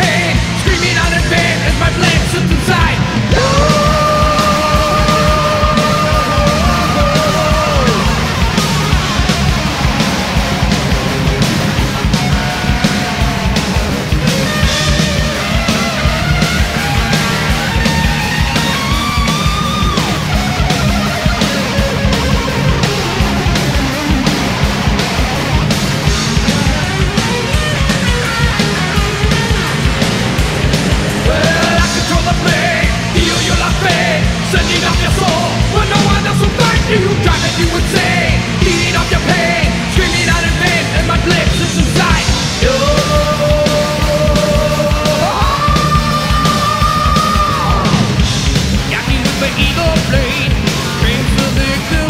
pain Screaming out in vain as my blade slips inside. your blade, the victim.